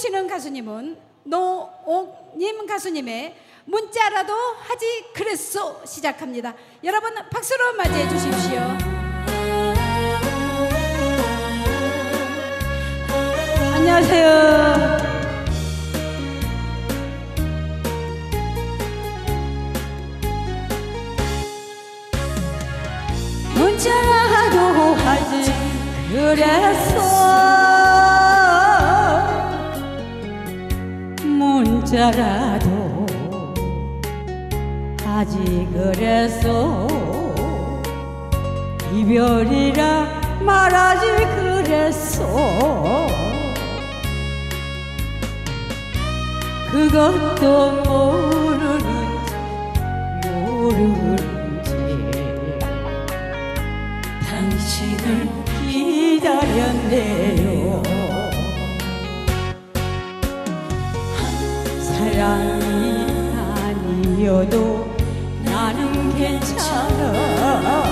모시는 가수님은 노옥님 가수님의 문자라도 하지 그랬소 시작합니다. 여러분 박수로 맞이해 주십시오. 안녕하세요. 문자라도 하지 그랬어 문자라도 하지 그랬어 이별이라 말하지 그랬어. 그것도 모르는지 모르는지 당신을 기다렸네요 사랑이 아니어도 나는 괜찮아.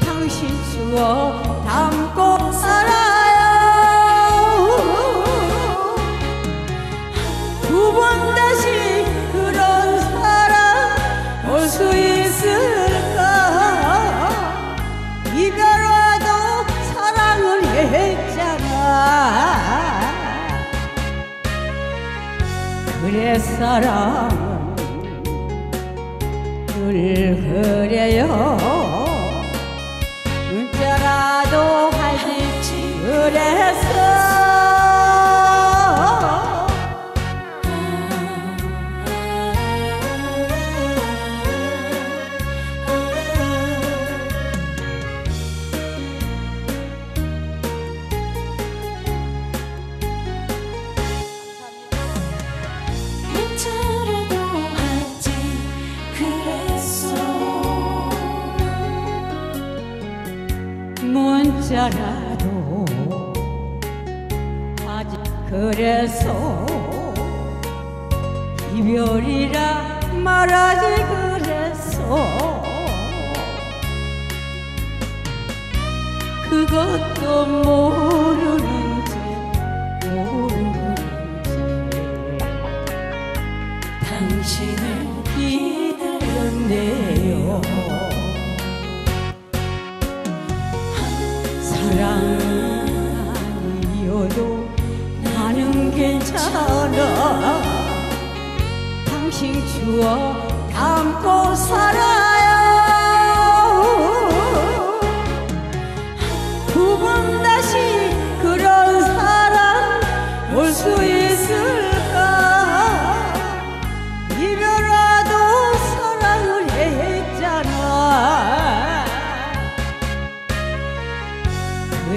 당신 추억 담고 그래 사랑은 늘 그래요? 문자라도 하지. 그래서 자라도 아직 그래서 이별이라 말하지 그랬어. 그것도 모르는지 모르는지 당신을 사랑은 아니어도 나는 괜찮아. 당신 추억 담고 살아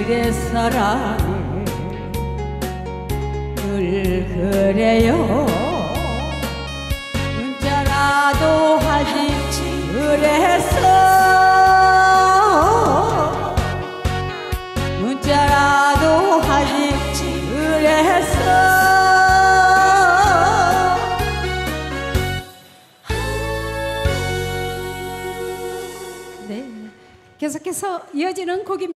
그래 사랑을 늘 그래요. 문자라도 하지 그랬어 문자라도 하지 그랬어 네. 계속해서 이어지는 곡입니다.